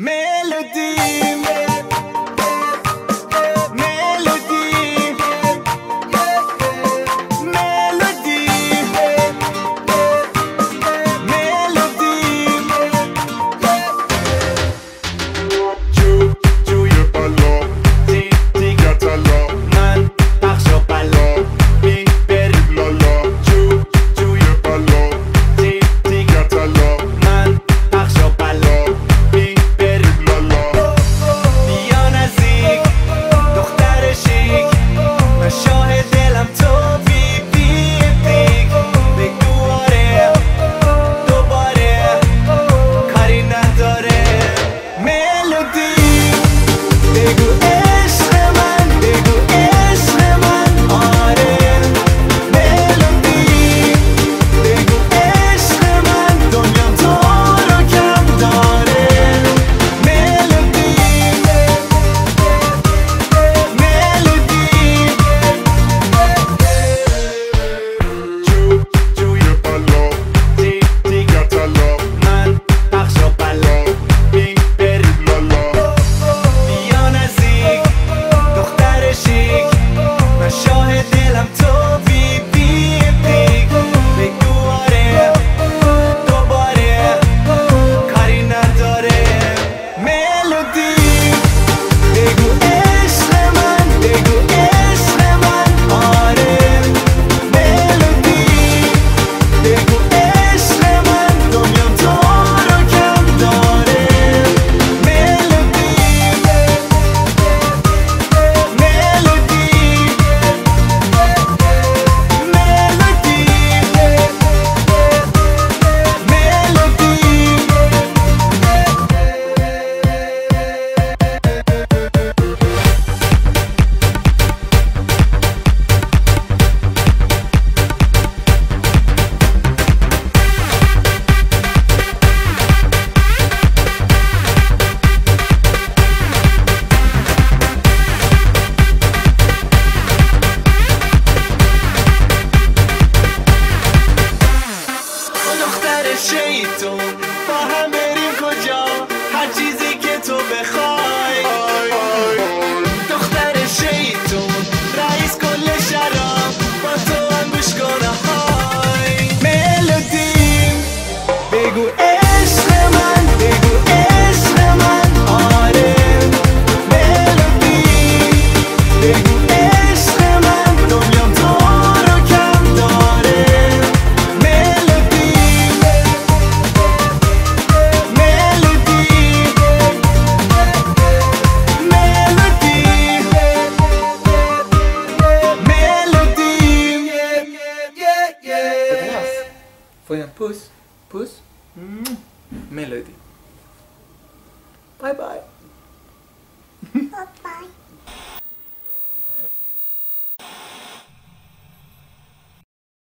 Melody, melody shade don't puss, puss, mm. melody. Bye bye.